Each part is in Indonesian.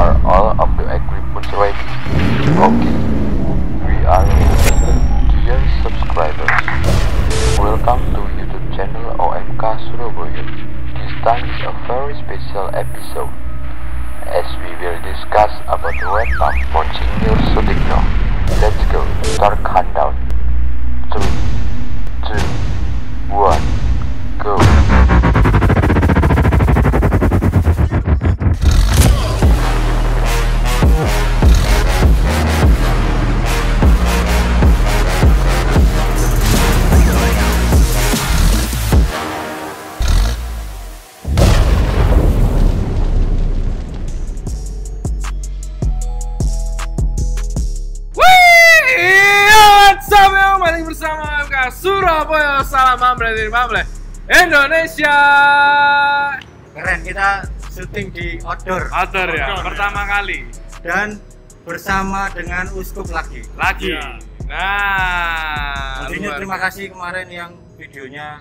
Are all of the equipment ready? Okay, we are ready. Dear subscribers, welcome to YouTube channel OMK Surabaya. This time is a very special episode, as we will discuss about of Monsignor Sudikno. Surabaya, salam Mamble dari Mamble Indonesia. Keren kita syuting di outdoor Outdoor ya, Outdoor, pertama kali dan bersama dengan Uskup lagi. lagi. Iya. Nah, luar, terima kasih kemarin yang videonya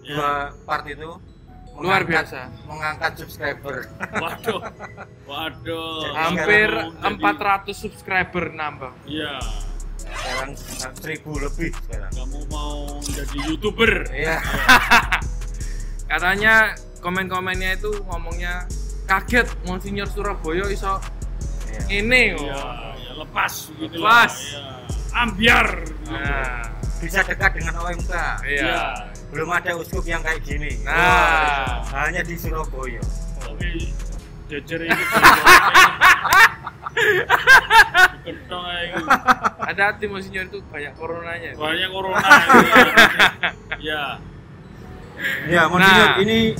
Ya. dua part itu Luar mengangkat- biasa. mengangkat subscriber. Waduh, waduh. hampir Sekarang 400 subscriber nambah. Iya, Sekarang seribu lebih sekarang. kamu mau jadi youtuber? Iya. Katanya komen-komennya itu ngomongnya kaget Monsignor Surabaya iso Iya. ini Iya, oh. ya lepas gitu Lepas. Iya. Ambiar. Nah, Bisa dekat dengan OMK. iya. Belum ada uskup yang kayak gini. Nah. Wah, hanya di Surabaya. Tapi jejer ini. Ketong aja. Hati-hati Monsignor itu banyak coronanya. Banyak corona. Ya, Ya, Monsignor, Nah. ini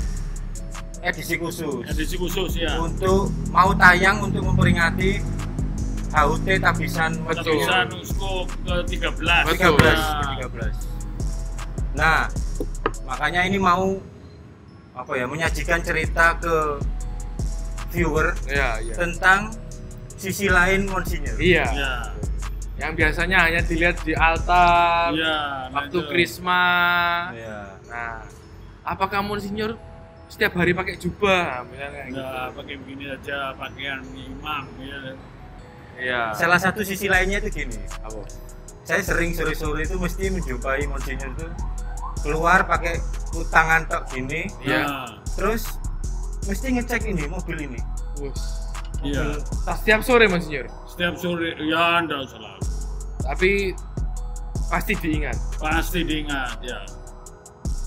edisi khusus. edisi khusus ya. Untuk mau tayang untuk memperingati HUT Tabisan Betul. Bisa nuskop ke 13. Betul. 13 Ya. 13. Nah, makanya ini mau apa ya menyajikan cerita ke viewer Iya, iya. tentang sisi lain Monsignor. Iya. Ya. Yang biasanya hanya dilihat di altar, Iya. waktu nah, krisma. Iya. Nah, apakah Monsignor setiap hari pakai jubah misalnya gitu? Enggak pakai begini aja pakaian imam ya. Iya. Salah satu sisi lainnya itu gini, apa? Saya sering sore-sore itu mesti menjumpai Monsignor itu keluar pakai tangan tok gini, Iya. Nah, terus mesti ngecek ini mobil ini. Wus. Iya. Setiap sore Monsignor. Setiap sore ya enggak selalu. Tapi pasti diingat. Pasti diingat ya.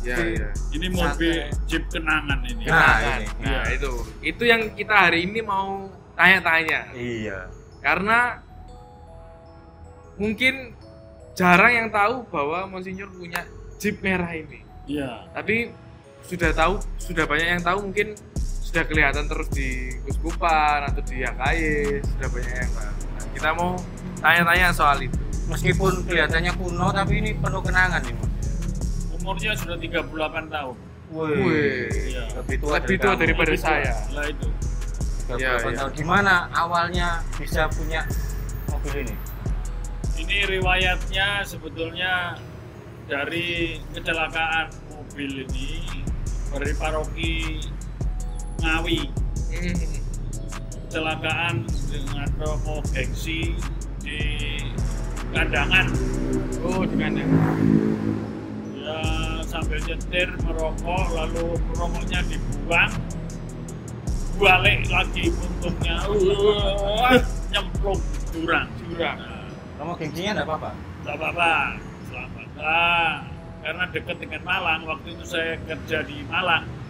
Ya, iya. Ini mobil Santai. Jeep kenangan ini. Nah, Kenangan. ini. Nah, Iya. itu. Itu yang kita hari ini mau tanya-tanya. Iya. Karena mungkin jarang yang tahu bahwa Monsignor punya Jeep merah ini. Iya. Tapi sudah tahu, sudah banyak yang tahu mungkin sudah kelihatan terus di Kuskupan atau di YKY, sudah banyak yang. Nah, kita mau tanya-tanya soal itu. Meskipun kelihatannya kuno tapi ini penuh kenangan ini. Mas. Umurnya sudah 38 tahun. Wih, Iya. lebih tua, lebih tua daripada Itu, saya. Lah itu. 38 Iya, iya. tahun. Gimana awalnya bisa punya mobil ini? Ini riwayatnya sebetulnya dari kecelakaan mobil ini dari paroki Ngawi. Hmm. kecelakaan dengan rokok gengsi di kandangan. Oh, di mana? ya sambil nyetir merokok lalu rokoknya dibuang. Balik lagi untungnya. Uh, nyemplung. Jurang. Jurang. Nah, Kamu gengsinya enggak apa-apa? nggak apa-apa. Selamat. Ah, karena dekat dengan Malang waktu itu saya kerja di Malang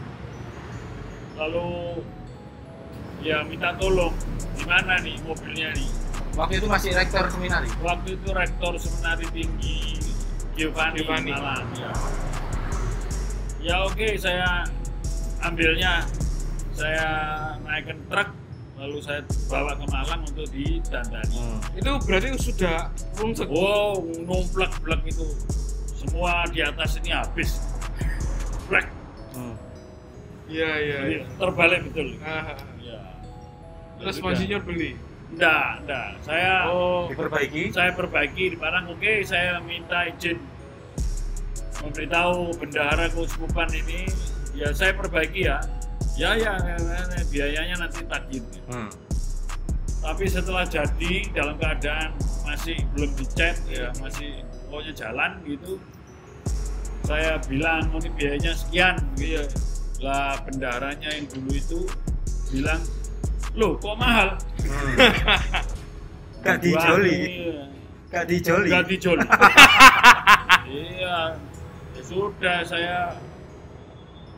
lalu ya minta tolong di mana nih mobilnya nih Waktu itu masih rektor seminari. waktu itu rektor seminari tinggi Giovanni, Giovanni. Malang ya. ya oke saya ambilnya saya naikkan truk lalu saya bawa ke Malang untuk didandani Itu berarti sudah rungsek. wow numplek blek itu semua di atas ini habis blek Hmm. Iya, iya. Iya. terbalik betul Ah, ya Terus Ya sudah. Monsignor beli. enggak enggak saya Oh, Diperbaiki. saya perbaiki di Malang oke saya minta izin memberitahu bendahara keuskupan ini ya saya perbaiki ya ya ya, ya, ya, biayanya nanti tagih Hmm. tapi setelah jadi dalam keadaan masih belum dicat ya masih pokoknya jalan gitu saya bilang ini biayanya sekian gitu ya lah bendaharanya yang dulu itu bilang loh kok mahal Hmm. Gak dijoli, Wah, gak dijoli. Gak dijoli. iya. Ya sudah saya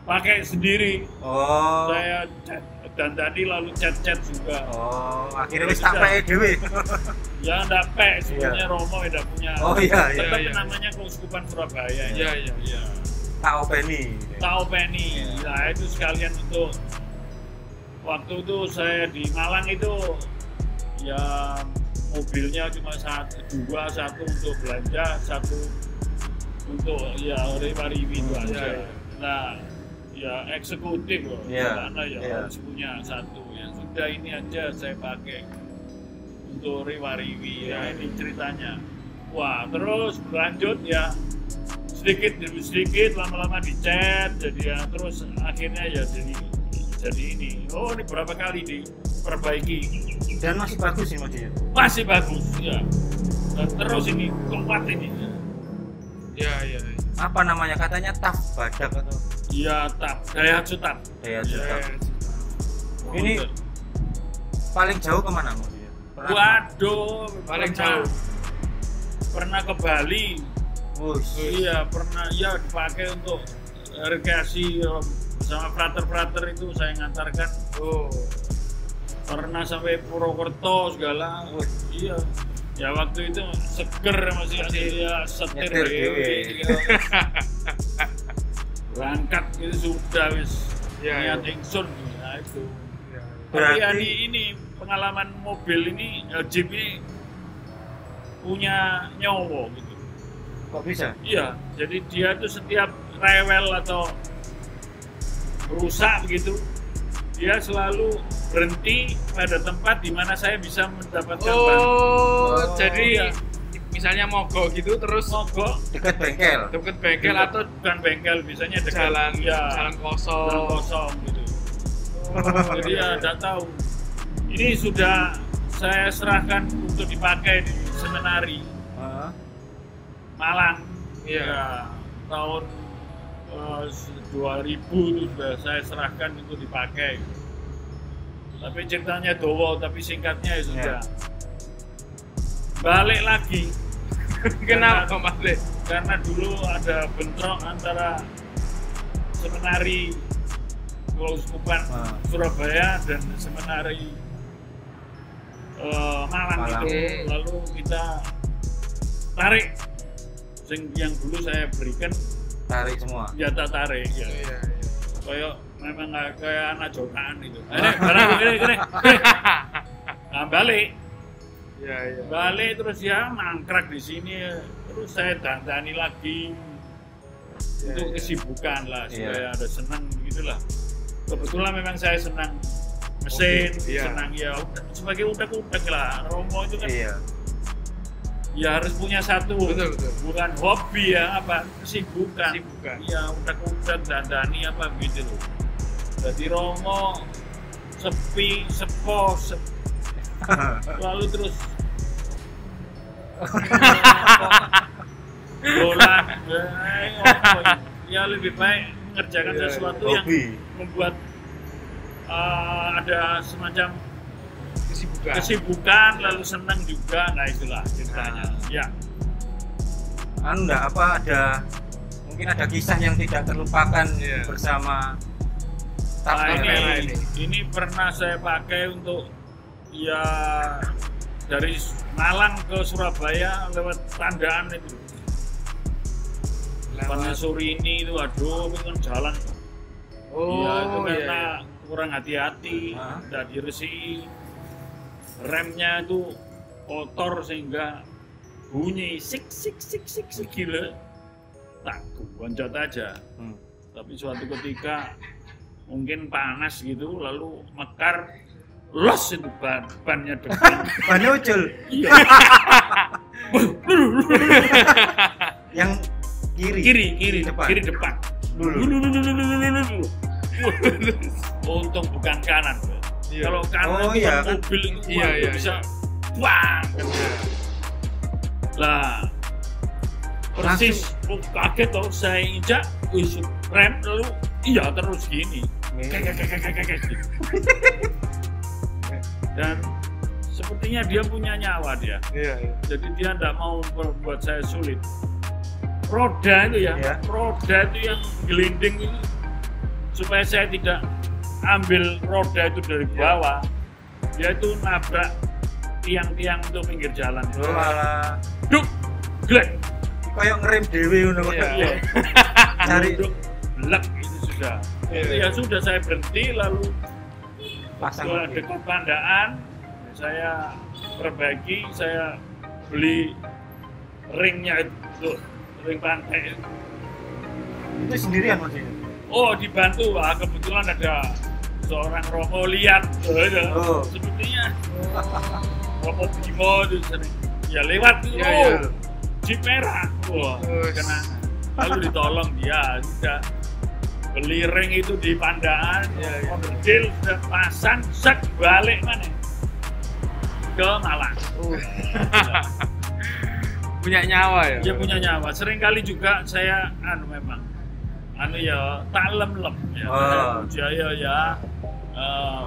pakai sendiri. Oh. Saya cat dan tadi lalu cat-cat juga. Oh, akhirnya Ya wis tak pake dhewe. Ya enggak pek sebenarnya Iya. Romo tidak punya. Oh, iya, iya, Tetap iya. namanya Keuskupan Surabaya. Iya, iya. Iya. Tak openi. Tahu Penny. Iya. Nah, itu sekalian untuk waktu itu saya di Malang itu ya mobilnya cuma satu dua satu untuk belanja satu untuk ya riwa-riwi itu Hmm, aja iya. nah ya eksekutif loh Iya, karena ya iya. harus punya satu ya sudah ini aja saya pakai untuk riwa-riwi ya ini ceritanya wah terus berlanjut ya sedikit demi sedikit lama-lama dicat jadi ya terus akhirnya ya jadi jadi ini oh ini berapa kali diperbaiki Dan masih bagus sih mobilnya. masih bagus ya dan terus ini kuat ini Iya, iya. iya. Apa namanya katanya taf badak atau ya tap daya tap daya Iya. juta. Yes. Ini paling jauh ke mana mobilnya? Pernah waduh Paling pernah- jauh. pernah ke Bali Wush. iya pernah ya dipakai untuk rekreasi ya, sama frater-frater itu saya ngantarkan Oh. pernah sampai Purwokerto segala Wih. iya ya waktu itu seger masih masih ya setir gitu. berangkat itu sudah wis Iya, niat iya. ingsun nah itu Iya. tapi Berarti- ya ini, ini pengalaman mobil ini eh, Jeep ini punya nyawa gitu Kok bisa? iya jadi dia tuh setiap rewel atau rusak begitu dia selalu berhenti pada tempat di mana saya bisa mendapatkan Oh, Oh, jadi iya. misalnya mogok gitu terus mogok Dekat bengkel. deket bengkel atau bukan bengkel biasanya dekat jalan ya, jalan jalan kosong. kosong gitu jadi ya tidak tahu ini sudah saya serahkan untuk dipakai di seminari. Malang Iya. ya, tahun eh, 2000 itu sudah saya serahkan untuk dipakai tapi ceritanya dowo tapi singkatnya ya sudah balik lagi Kenapa Le? karena dulu ada bentrok antara seminari Keuskupan Ah. Surabaya dan seminari eh, Malang, Malang. itu lalu kita tarik sing yang dulu saya berikan Tarik semua. ya tak tarik ya Iya, iya. kayak memang nggak kayak anak jokaan itu ini barang ini ini nah balik Iya, iya. balik terus ya mangkrak di sini terus saya dandani lagi untuk iya. kesibukan lah Iya. supaya ada senang gitulah kebetulan memang saya senang mesin iya. senang ya udah- sebagai utek-utek lah Romo itu kan Iya. Ya harus punya satu. Betul, betul. bukan hobi ya apa? Kesibukan. Kesibukan. iya utek-utek dandani apa gitu loh. Jadi Romo sepi sepo sep- lalu terus. Bola. Ya? Lebih baik mengerjakan Iya, sesuatu yang membuat uh, ada semacam Kesibukan. kesibukan lalu senang juga nah itulah ceritanya Nah. ya Anu enggak apa ada mungkin ada kisah yang tidak terlupakan Iya. bersama Nah, ini, ini ini. pernah saya pakai untuk ya dari Malang ke Surabaya lewat tandaan itu. Lewat. Surini itu aduh itu kan jalan. Oh, ya itu iya, karena iya. kurang hati-hati, tidak diresi. Remnya itu kotor sehingga bunyi sik sik sik sik sik gila. Tak gonjot aja Hmm. tapi suatu ketika mungkin panas gitu lalu mekar los itu ban bannya depan Bannya ucul iya yang kiri. kiri kiri depan. kiri depan Dulu. untung bukan kanan Iya. Kalau kanan Oh, iya, kan mobil itu Iya, iya, bisa iya. bang. Iya. Lah persis oh, kaget toh saya injak wis rem lalu iya terus gini gitu. dan sepertinya dia punya nyawa dia Iya, iya. jadi dia tidak mau membuat saya sulit roda itu ya Iya. roda itu yang gelinding itu supaya saya tidak ambil roda itu dari bawah dia itu nabrak tiang-tiang itu pinggir jalan Oh, malah duk glek kayak ngerem dewe ngono kok. Iya. Iya. Cari duk blek itu sudah Iya. itu ya sudah saya berhenti lalu pasang dekat pandaan saya perbaiki saya beli ringnya itu ring pantai Itu sendirian Mas ini. oh dibantu wah kebetulan ada seorang Romo lihat oh, ya. Oh. sepertinya Romo Bimo itu sering ya lewat itu Iya, oh, iya. jeep merah wah Wes. kena lalu ditolong dia sudah beli ring itu di pandaan iya. order deal sudah pasang set balik mana ke Malang Uh. punya nyawa ya. dia punya nyawa sering kali juga saya anu memang anu ya tak lem-lem ya jaya ya eh,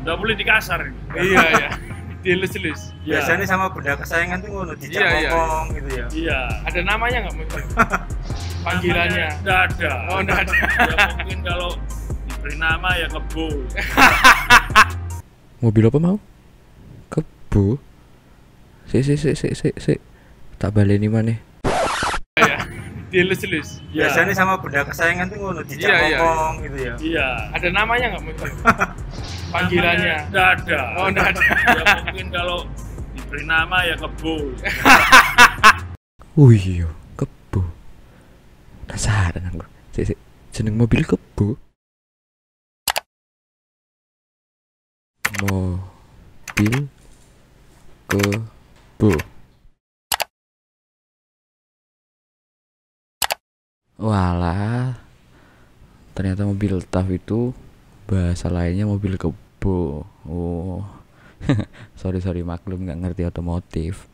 nggak boleh dikasar Iya, iya. Dilus-lus. Ya. Biasanya sama benda kesayangan tuh ngono dicak Iya, iya. gitu ya. iya Ada namanya nggak mungkin? Panggilannya. Nggak ada Oh, nggak ada. ya mungkin kalau diberi nama ya kebo Mobil apa mau? Kebo. Si si si si si si. Tak baleni maneh. Dilus-lus. Ya. Biasanya sama benda kesayangan tuh ngono dicak Iya, iya. gitu ya. iya Ada namanya nggak mungkin? Panggilannya. Nggak ada Oh, nggak ada. ya mungkin kalau diberi nama ya kebo Oh iya, kebo. Penasaran aku. Si si. Jeneng mobil kebo. Mobil kebo. Walah. Ternyata mobil TAF itu bahasa lainnya mobil kebo. Oh. sorry sorry maklum nggak ngerti otomotif.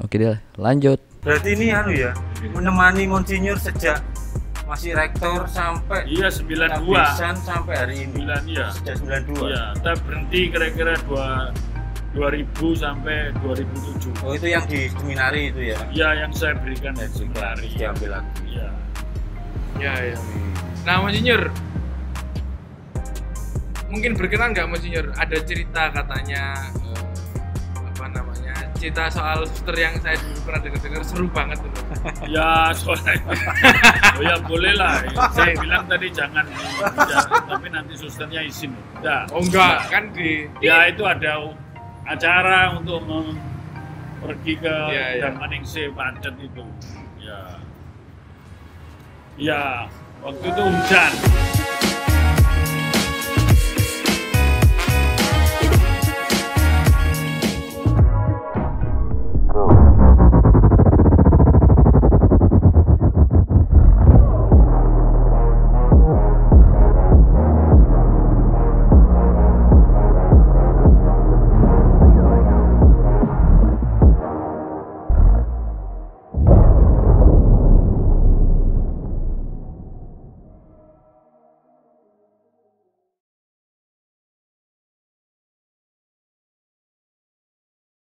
Oke deh, lanjut. Berarti ini anu ya, menemani Monsinyur sejak masih rektor sampai iya 92 kehabisan sampai hari ini. 9 iya Sejak 92. iya kita berhenti kira-kira dua 2000 sampai 2007 Oh itu yang di seminari itu ya. ya yang saya berikan eksemplari Diambil lagi. iya Iya, iya. Nah, Monsinyur, mungkin berkenan nggak Monsinyur? Ada cerita katanya eh, apa namanya? Cerita soal suster yang saya dulu pernah dengar-dengar seru banget tuh. ya soalnya oh ya boleh lah saya bilang tadi jangan jangan, tapi nanti susternya izin Udah. Oh enggak, kan di ya itu ada acara untuk pergi ke iya. Damaningse Padet itu ya ya waktu itu hujan